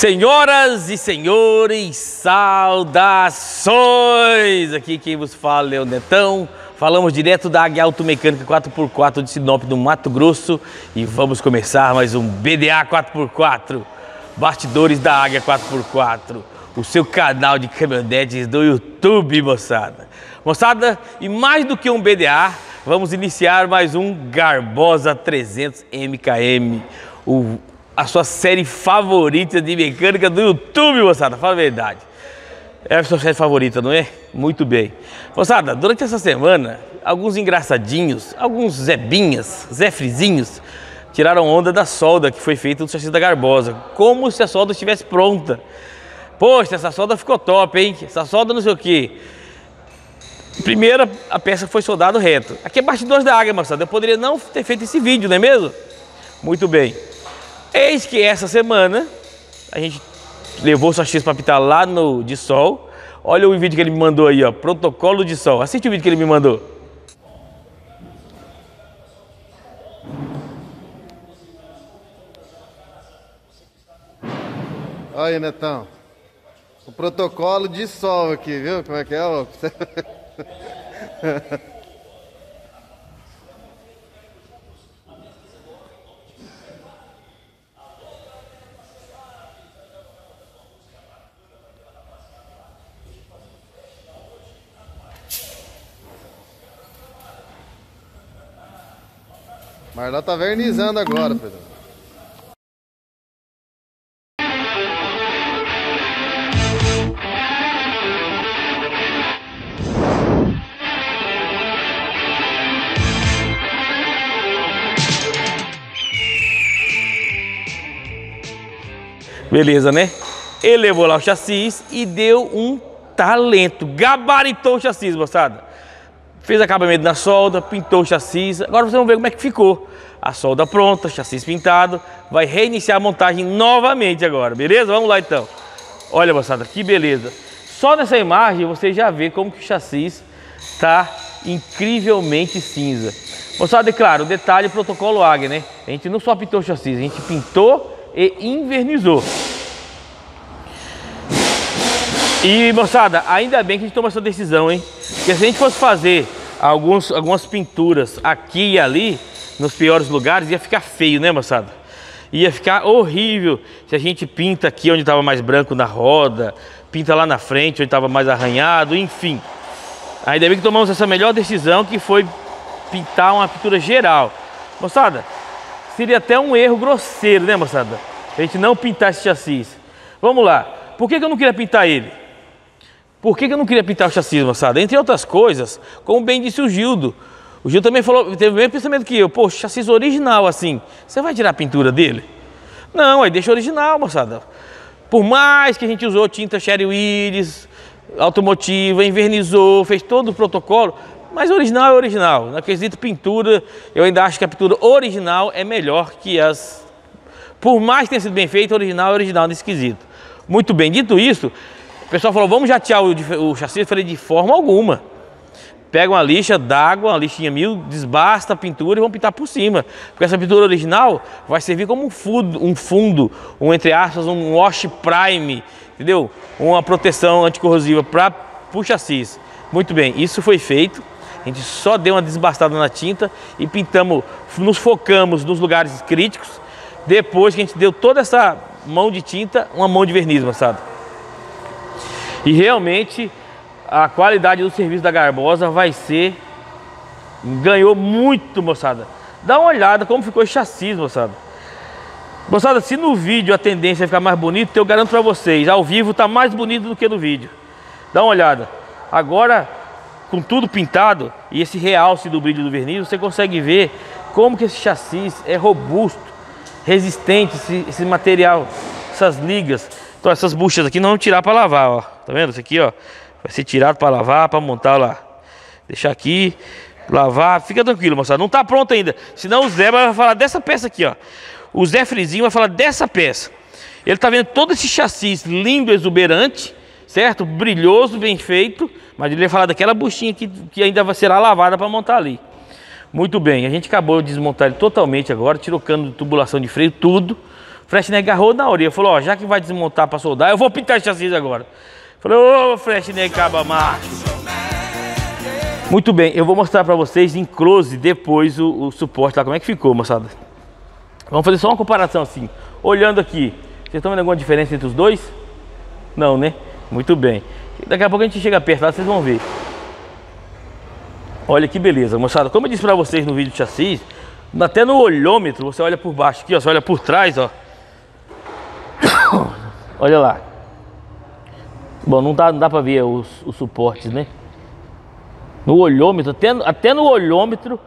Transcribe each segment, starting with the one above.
Senhoras e senhores, saudações! Aqui quem vos fala é o Netão. Falamos direto da Águia Automecânica 4x4 de Sinop, do Mato Grosso. E vamos começar mais um BDA 4x4. Bastidores da Águia 4x4. O seu canal de caminhonetes do YouTube, moçada. Moçada, e mais do que um BDA, vamos iniciar mais um Garbosa 300 MKM. O a sua série favorita de mecânica do YouTube, moçada. Fala a verdade. É a sua série favorita, não é? Muito bem. Moçada, durante essa semana, alguns engraçadinhos, alguns zebinhas, zefrizinhos, tiraram onda da solda que foi feita no chassi da Garbosa. Como se a solda estivesse pronta. Poxa, essa solda ficou top, hein? Essa solda não sei o quê. Primeira, a peça foi soldada reto. Aqui é bastidores da águia, moçada. Eu poderia não ter feito esse vídeo, não é mesmo? Muito bem. Eis que essa semana a gente levou o X para pitar lá no de sol. Olha o vídeo que ele me mandou aí, ó, protocolo de sol. Assiste o vídeo que ele me mandou. Olha Netão. O protocolo de sol aqui, viu? Como é que é? Marlon tá vernizando agora, Pedro. Beleza, né? Ele levou lá o chassi e deu um talento, gabaritou o chassi, moçada fez acabamento na solda, pintou o chassi. Agora vocês vão ver como é que ficou. A solda pronta, chassi pintado. Vai reiniciar a montagem novamente agora, beleza? Vamos lá então. Olha, moçada, que beleza. Só nessa imagem você já vê como que o chassi está incrivelmente cinza. Moçada, é claro, detalhe protocolo Águia, né? A gente não só pintou o chassi, a gente pintou e invernizou. E moçada, ainda bem que a gente tomou essa decisão, hein? Porque se a gente fosse fazer alguns, algumas pinturas aqui e ali, nos piores lugares, ia ficar feio, né, moçada? Ia ficar horrível se a gente pinta aqui onde estava mais branco na roda, pinta lá na frente onde estava mais arranhado, enfim. Ainda bem que tomamos essa melhor decisão que foi pintar uma pintura geral. Moçada, seria até um erro grosseiro, né, moçada? A gente não pintar esse chassi. Vamos lá. Por que, que eu não queria pintar ele? Por que, que eu não queria pintar o chassi, moçada? Entre outras coisas, como bem disse o Gildo, o Gildo também falou, teve o mesmo pensamento que eu, pô, chassi original assim, você vai tirar a pintura dele? Não, aí deixa original, moçada. Por mais que a gente usou tinta Sherry Willis, automotiva, invernizou, fez todo o protocolo, mas original é original. Na quesito pintura, eu ainda acho que a pintura original é melhor que as... Por mais que tenha sido bem feita, original é original nesse quesito. Muito bem, dito isso, o pessoal falou, vamos jatear o, o chassi? Eu falei, de forma alguma. Pega uma lixa d'água, uma lixinha mil, desbasta a pintura e vamos pintar por cima. Porque essa pintura original vai servir como um fundo, um, fundo, um entre aspas, um wash prime, entendeu? Uma proteção anticorrosiva para o chassi. Muito bem, isso foi feito. A gente só deu uma desbastada na tinta e pintamos, nos focamos nos lugares críticos. Depois que a gente deu toda essa mão de tinta, uma mão de verniz, moçada. E realmente a qualidade do serviço da Garbosa vai ser. Ganhou muito, moçada. Dá uma olhada como ficou o chassi, moçada. Moçada, se no vídeo a tendência é ficar mais bonito, eu garanto para vocês, ao vivo tá mais bonito do que no vídeo. Dá uma olhada. Agora, com tudo pintado e esse realce do brilho do verniz, você consegue ver como que esse chassi é robusto, resistente, esse, esse material, essas ligas. Então essas buchas aqui não vão tirar para lavar, ó. Tá vendo? Isso aqui, ó. Vai ser tirado para lavar, para montar lá. Deixar aqui, lavar. Fica tranquilo, moçada. Não tá pronto ainda. Senão o Zé vai falar dessa peça aqui, ó. O Zé Frizinho vai falar dessa peça. Ele tá vendo todo esse chassi lindo, exuberante, certo? Brilhoso, bem feito. Mas ele vai falar daquela buchinha que, que ainda será lavada para montar ali. Muito bem, a gente acabou de desmontar ele totalmente agora, tirou cano de tubulação de freio, tudo Freshneck agarrou na orelha. Falou, ó, já que vai desmontar pra soldar, eu vou pintar esse chassi agora. Falei, ô, Freshneck caba macho. Muito bem, eu vou mostrar pra vocês em close depois o, o suporte lá, como é que ficou, moçada. Vamos fazer só uma comparação assim. Olhando aqui, vocês estão vendo alguma diferença entre os dois? Não, né? Muito bem. Daqui a pouco a gente chega perto lá, vocês vão ver. Olha que beleza, moçada. Como eu disse pra vocês no vídeo de chassi, até no olhômetro, você olha por baixo aqui, ó, você olha por trás, ó. olha lá. Bom, não dá, não dá pra ver os, os suportes, né? No olhômetro, até, até no olhômetro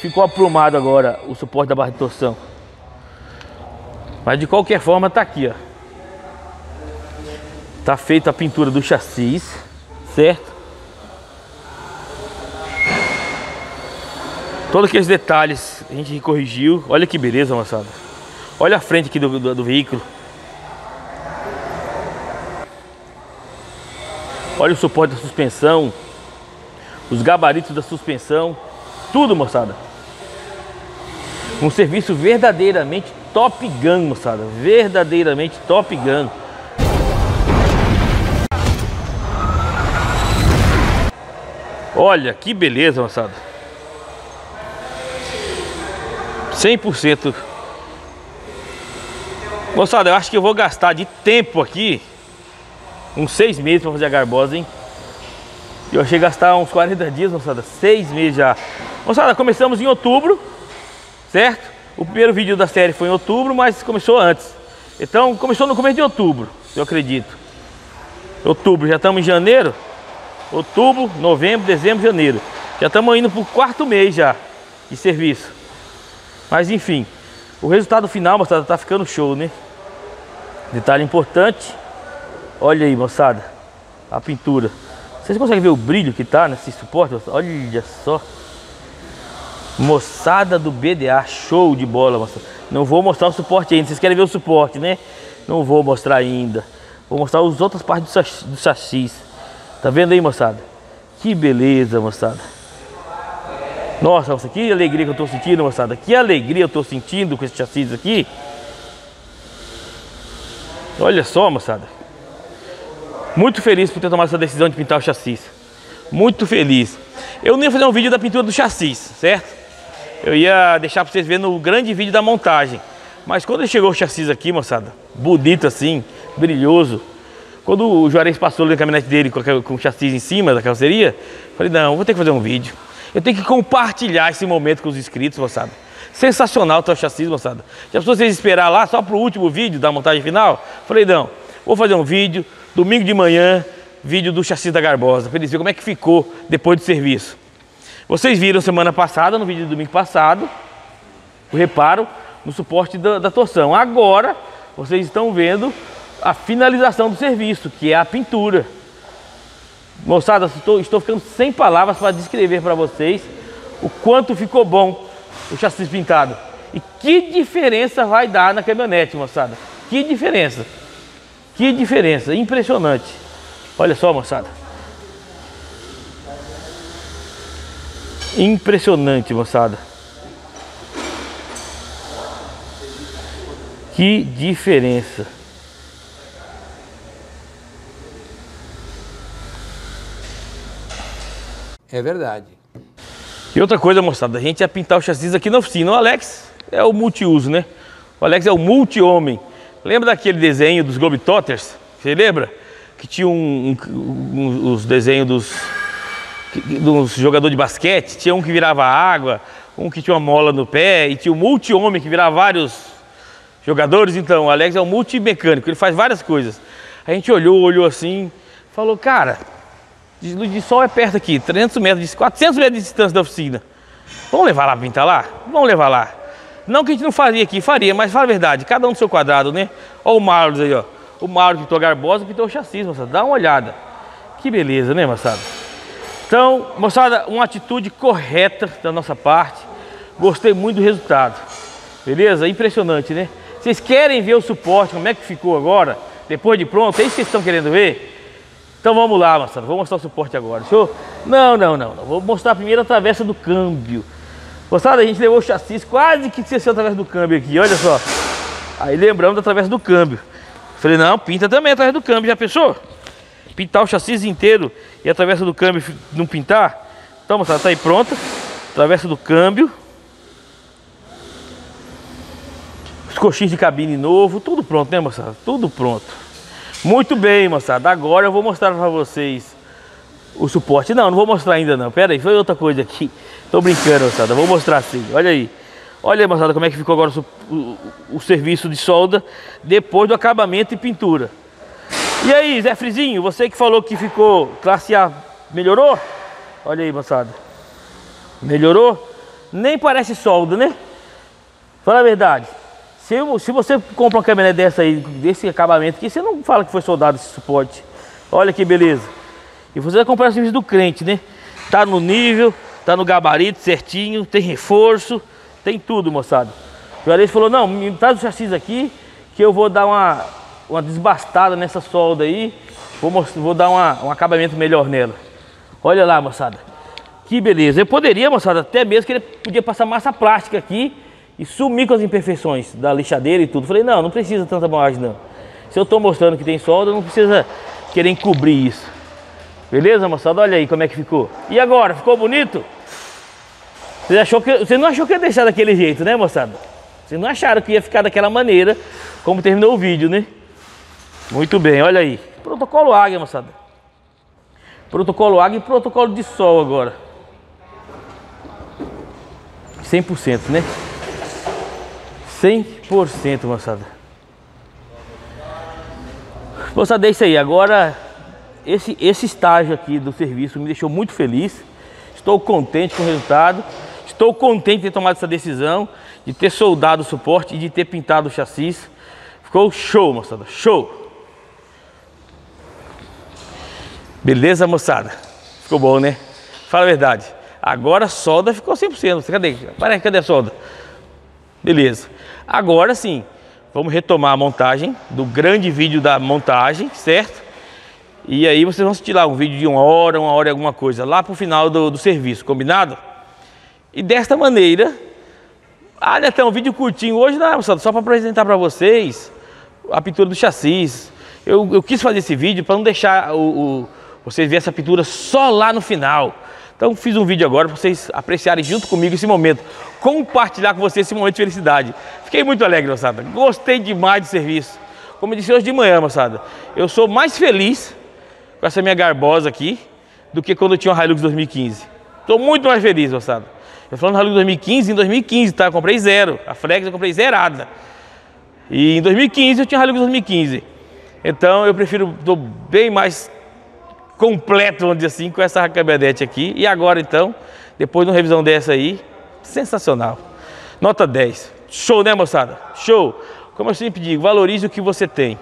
ficou aprumado agora o suporte da barra de torção. Mas de qualquer forma tá aqui, ó. Tá feita a pintura do chassi, certo? Todos aqueles detalhes a gente corrigiu. Olha que beleza, moçada. Olha a frente aqui do, do, do veículo. Olha o suporte da suspensão. Os gabaritos da suspensão. Tudo, moçada. Um serviço verdadeiramente top gun, moçada. Verdadeiramente top gun. Olha que beleza, moçada. 100%. Moçada, eu acho que eu vou gastar de tempo aqui uns seis meses para fazer a garbosa, hein? Eu achei gastar uns 40 dias, moçada, seis meses já. Moçada, começamos em outubro, certo? O primeiro vídeo da série foi em outubro, mas começou antes. Então, começou no começo de outubro, eu acredito. Outubro, já estamos em janeiro. Outubro, novembro, dezembro, janeiro. Já estamos indo para o quarto mês já de serviço. Mas enfim, o resultado final, moçada, tá ficando show, né? Detalhe importante. Olha aí, moçada, a pintura. Vocês conseguem ver o brilho que tá nesse suporte? Olha só. Moçada do BDA, show de bola, moçada. Não vou mostrar o suporte ainda. Vocês querem ver o suporte, né? Não vou mostrar ainda. Vou mostrar as outras partes do chassis. Tá vendo aí, moçada? Que beleza, moçada. Nossa, nossa, que alegria que eu estou sentindo, moçada. Que alegria eu estou sentindo com esse chassi aqui. Olha só, moçada. Muito feliz por ter tomado essa decisão de pintar o chassi. Muito feliz. Eu não ia fazer um vídeo da pintura do chassi, certo? Eu ia deixar para vocês verem no grande vídeo da montagem. Mas quando chegou o chassi aqui, moçada, bonito assim, brilhoso. Quando o Juarez passou na caminhonete dele com, o chassi em cima da carroceria, falei, não, vou ter que fazer um vídeo. Eu tenho que compartilhar esse momento com os inscritos, moçada. Sensacional o teu chassi, moçada. Já se vocês esperar lá só para o último vídeo da montagem final? Falei, não, vou fazer um vídeo, domingo de manhã, vídeo do chassi da Garbosa, para eles verem como é que ficou depois do serviço. Vocês viram semana passada, no vídeo do domingo passado, o reparo no suporte da, da torção. Agora, vocês estão vendo a finalização do serviço, que é a pintura. Moçada, estou, estou ficando sem palavras para descrever para vocês o quanto ficou bom o chassi pintado. E que diferença vai dar na caminhonete, moçada. Que diferença. Que diferença. Impressionante. Olha só, moçada. Impressionante, moçada. Que diferença. É verdade. E outra coisa, moçada, a gente ia pintar o chassi aqui na oficina. O Alex é o multiuso, né? O Alex é o multi-homem. Lembra daquele desenho dos Globetrotters? Você lembra? Que tinha um, um, um, os desenhos dos, dos jogadores de basquete. Tinha um que virava água, um que tinha uma mola no pé, e tinha um multi-homem que virava vários jogadores. Então, o Alex é um multimecânico, ele faz várias coisas. A gente olhou, olhou assim, falou, cara, luz de sol é perto aqui, 300 metros, 400 metros de distância da oficina. Vamos levar lá pintar lá? Vamos levar lá. Não que a gente não faria aqui, faria, mas fala a verdade, cada um do seu quadrado, né? Olha o Marlos aí, ó. O Mauro pintou a garbosa, pintou o chassi, moçada. Dá uma olhada. Que beleza, né, moçada? Então, moçada, uma atitude correta da nossa parte. Gostei muito do resultado. Beleza? Impressionante, né? Vocês querem ver o suporte, como é que ficou agora? Depois de pronto? É isso que vocês estão querendo ver? Então vamos lá, moçada. Vou mostrar o suporte agora. Show? Não, não, não, não. Vou mostrar primeiro a travessa do câmbio. Moçada, a gente levou o chassi quase que desceu através do câmbio aqui. Olha só. Aí lembramos da travessa do câmbio. Falei, não, pinta também a travessa do câmbio, já pensou? Pintar o chassi inteiro e a travessa do câmbio não pintar? Então, moçada, tá aí pronta. Travessa do câmbio. Os coxins de cabine novo, tudo pronto, né, moçada? Tudo pronto. Muito bem, moçada. Agora eu vou mostrar para vocês o suporte. Não, não vou mostrar ainda não. Pera aí, foi outra coisa aqui. Tô brincando, moçada. Vou mostrar sim. Olha aí. Olha, moçada, como é que ficou agora o, o, o, serviço de solda depois do acabamento e pintura. E aí, Zé Frizinho, você que falou que ficou classe A, melhorou? Olha aí, moçada. Melhorou? Nem parece solda, né? Fala a verdade. Se, se você compra uma caminhonete dessa aí, desse acabamento aqui, você não fala que foi soldado esse suporte. Olha que beleza. E você vai comprar o serviço do crente, né? Tá no nível, tá no gabarito certinho, tem reforço, tem tudo, moçada. O Juarez falou, não, me traz o chassi aqui, que eu vou dar uma, uma desbastada nessa solda aí, vou, vou dar uma, um acabamento melhor nela. Olha lá, moçada. Que beleza. Eu poderia, moçada, até mesmo que ele podia passar massa plástica aqui e sumir com as imperfeições da lixadeira e tudo. Falei, não, não precisa tanta borracha não. Se eu estou mostrando que tem solda, não precisa querer encobrir isso. Beleza, moçada? Olha aí como é que ficou. E agora, ficou bonito? Você, achou que, você não achou que ia deixar daquele jeito, né, moçada? Vocês não acharam que ia ficar daquela maneira, como terminou o vídeo, né? Muito bem, olha aí. Protocolo Águia, moçada. Protocolo Águia e protocolo de sol agora. 100%, né? 100%, moçada. Moçada, é isso aí. Agora esse, esse estágio aqui do serviço me deixou muito feliz. Estou contente com o resultado. Estou contente de ter tomado essa decisão, de ter soldado o suporte e de ter pintado o chassi. Ficou show, moçada, show! Beleza, moçada? Ficou bom, né? Fala a verdade. Agora a solda ficou 100%. Cadê? Parece, cadê a solda? Beleza. Agora sim, vamos retomar a montagem do grande vídeo da montagem, certo? E aí vocês vão assistir lá um vídeo de uma hora, uma hora e alguma coisa, lá para o final do, do, serviço, combinado? E desta maneira, ah, até um vídeo curtinho hoje, não, só para apresentar para vocês a pintura do chassi. Eu, eu quis fazer esse vídeo para não deixar o, o, vocês verem essa pintura só lá no final. Então fiz um vídeo agora para vocês apreciarem junto comigo esse momento, compartilhar com vocês esse momento de felicidade. Fiquei muito alegre, moçada. Gostei demais do serviço. Como eu disse hoje de manhã, moçada, eu sou mais feliz com essa minha garbosa aqui do que quando eu tinha uma Hilux 2015. Estou muito mais feliz, moçada. Eu falando Hilux 2015, em 2015, tá? Eu comprei zero. A Flex eu comprei zerada. E em 2015 eu tinha Hilux 2015. Então eu prefiro, estou bem mais completo, vamos dizer assim, com essa caminhonete aqui. E agora então, depois de uma revisão dessa aí, sensacional. Nota 10. Show, né, moçada? Show. Como eu sempre digo, valorize o que você tem.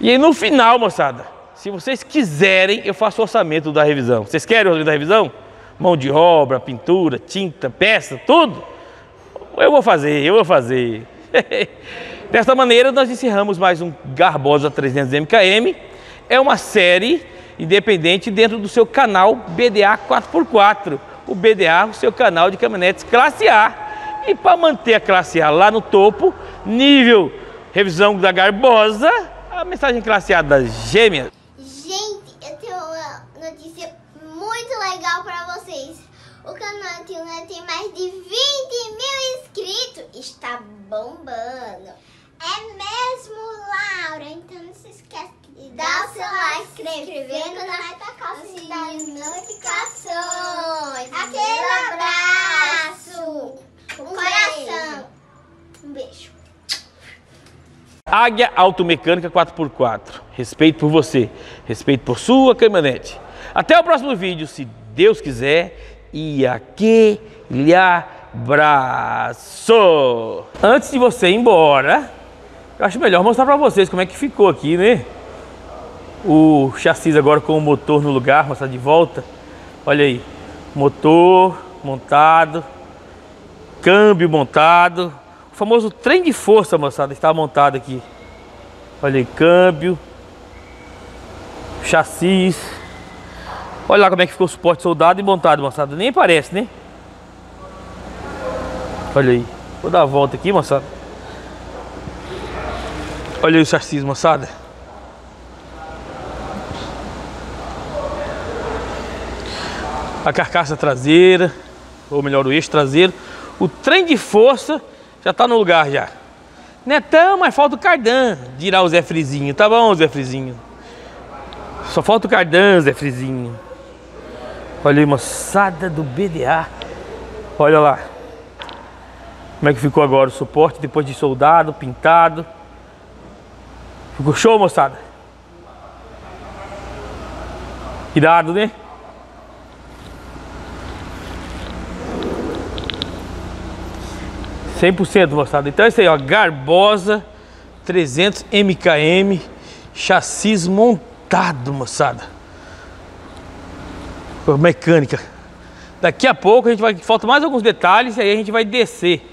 E aí no final, moçada, se vocês quiserem, eu faço o orçamento da revisão. Vocês querem o orçamento da revisão? Mão de obra, pintura, tinta, peça, tudo? Eu vou fazer, eu vou fazer. Desta maneira, nós encerramos mais um Garbosa 300 MKM. É uma série independente dentro do seu canal BDA 4x4. O BDA, o seu canal de caminhonetes classe A. E para manter a classe A lá no topo, nível revisão da Garbosa, a mensagem classe A das gêmeas. legal pra vocês. O canal Tuna tem mais de 20 mil inscritos. Está bombando. É mesmo, Laura? Então não se esquece de dar o seu like, se inscrever no canal e tacar o sininho das notificações. Aquele abraço. Um, um coração. Um beijo. Águia Automecânica 4x4. Respeito por você. Respeito por sua caminhonete. Até o próximo vídeo, se Deus quiser. E aquele abraço! Antes de você ir embora, eu acho melhor mostrar para vocês como é que ficou aqui, né? O chassi agora com o motor no lugar, mostrar de volta. Olha aí, motor montado, câmbio montado. O famoso trem de força, moçada, está montado aqui. Olha aí, câmbio, chassis. Olha lá como é que ficou o suporte soldado e montado, moçada. Nem parece, né? Olha aí. Vou dar a volta aqui, moçada. Olha aí o chassi, moçada. A carcaça traseira, ou melhor, o eixo traseiro. O trem de força já tá no lugar já. Netão, mas falta o cardan, dirá o Zé Frizinho. Tá bom, Zé Frizinho. Só falta o cardan, Zé Frizinho. Olha aí, moçada do BDA. Olha lá. Como é que ficou agora o suporte depois de soldado, pintado. Ficou show, moçada? Irado, né? Cem por cento, moçada. Então é isso aí, ó. Garbosa 300 MKM, chassis montado, moçada. Mecânica. Daqui a pouco a gente vai. Falta mais alguns detalhes e aí a gente vai descer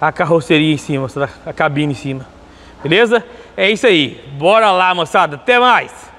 a carroceria em cima, a cabine em cima. Beleza? É isso aí. Bora lá, moçada. Até mais.